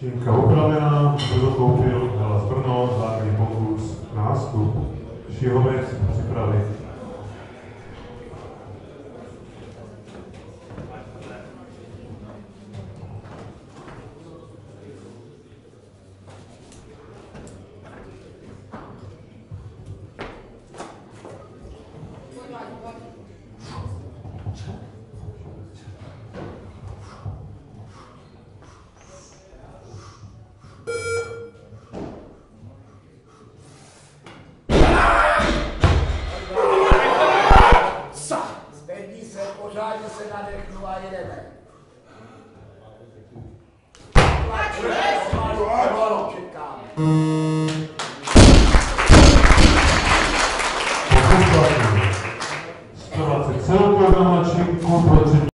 Šímka upravená, kdo koupil, dala Brno, základní pokus, nástup, Šihovec, připravit. Zvedni se, pořádně se nadechnu a jedeme. Pomalu čekáme. Pokus platný. 120 celkového na Šímku, pro